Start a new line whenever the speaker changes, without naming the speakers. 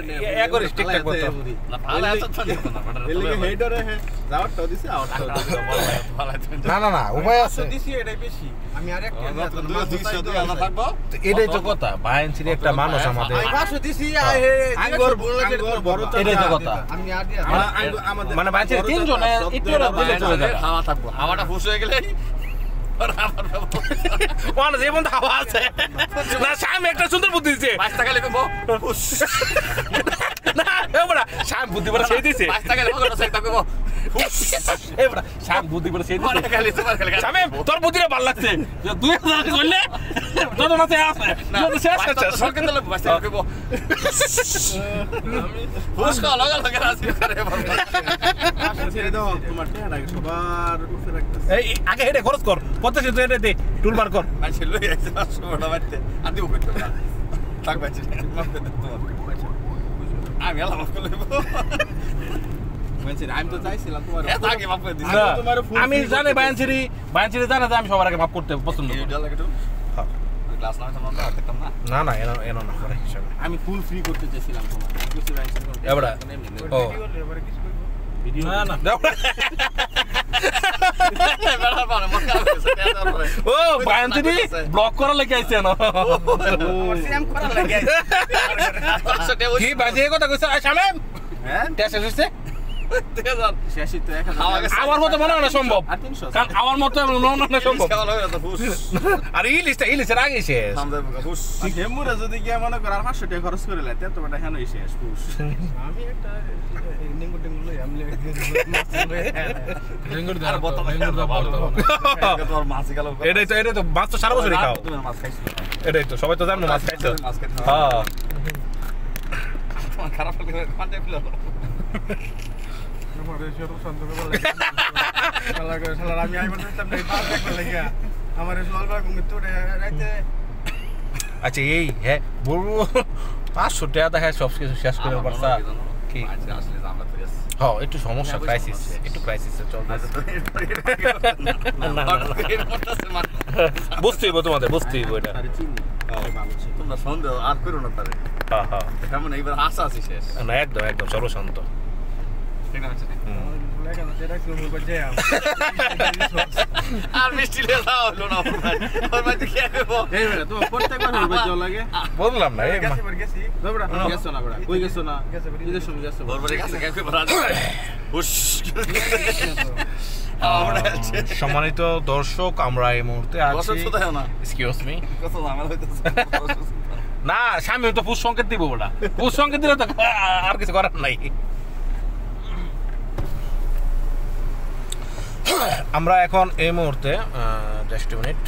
নে।
না আছে না আছে
উপায় আছে।
এটাই আমি আর
এটাই তো কথা বায়ানসির একটা মানুষ আমাদের।
আমি পাঁচশো দিছি আই হে আঙ্গুর আঙ্গুর বড়
এটাই তো কথা। মানে বায়ানসির তিনজন একটু দিলে চলে যাবে।
হাওয়া থাকব। হাওয়াটা ফুস হয়ে গেলে
ওখানে যে বন্ধু হাওয়া আছে। না শ্যাম একটা সুন্দর বুদ্ধি দিছে।
বাইশ টাকা লিখব
না এবারে শ্যাম বুদ্ধি করে সেই দিছে।
বাইশ টাকা লিখব
শ্যাম বুদ্ধি করে সেই শামিম তোর বুদ্ধিটা ভালো লাগছে। দুই হাজার করলে তোর মাঝে আছে শেষ
সরকার লগা লগা আছে করে
ছেড়ে দাও তোমার টেহাটাকে সবার
এই আগে হেডে খরচ কর পঞ্চাশ তো হেডে দে টুল বার কর।
মানুষের লই আছে পাঁচশো বড় বাড়িতে। আর দিব করতে না থাক বাচ্চা। করে দেব তোমার। আমি
মানে আমি
জানি জানে যে আমি সবার আগে করতে পছন্দ
তো।
হ্যাঁ।
গ্লাস না না দেখতাম না?
না না এনো এনো না করে
আমি ফুল ফ্রি করতে চাইছিলাম তোমার। আমি কিছু রাইছিল
এবারে? ও।
ভিডিও
না না। দাও।
বেড়া পারে খারাপ হয়েছে তারপরে
ও বায়ানছিরি ব্লক করা লেগে আইছে না কি বাজে কথা কইছ?
হ্যাঁ?
টেস্ট হইছে? আমার মতো মনে হয় না সম্ভব।
আর তিনশো।
কারণ আমার মতো মনে হয় না সম্ভব। আর ইলিশটা ইলিশের আগে শেষ।
সামনে ফুস।
হেমুরা যদি গিয়ে মনে কর আর পাঁচশো টাকা খরচ করে লাই তো বেটা হেন শেষ আমি একটা
এটাই তো এটাই তো মাছ তো সারা বছরই খাও।
তুমি মাছ খাইছো?
এটাই তো সবাই তো জানো মাছ খাইছো। হ্যাঁ।
খারাপ ফিল।
আমি আইবার দিতাম না পাঁচ একবার লাগিয়া আমার সলবার ঘুমিয়ে রাইতে
আচ্ছা এই হ্যাঁ বলব পাঁচশো টাকা সব কিছু শেষ করে পারছা কি
আচ্ছা
হ্যাঁ একটু সমস্যা ক্রাইসিস একটু ক্রাইসিস বুঝতে হইব তোমাদের বুঝতে হইব এটা।
তোমরা সন্দেহ আর করো না তারে।
হ্যাঁ হ্যাঁ।
কেমন? এইবার আশা আছি শেষ।
না একদম একদম সর্বশান্ত।
আর মিষ্টি হলো না
বললাম না
গেছো না কই গেছো না? গেছো
আছে
সম্মানিত দর্শক আমরা এই মুহূর্তে আছি।
না।
এক্সকিউজ মি
কত ঝামেলা হইতেছে।
না স্বামী তো পুষ সংকেত দিব ওটা পুষ সংকেত দিলে তো আর কিছু করার নাই। আমরা এখন এই মুহূর্তে জাস্ট মিনিট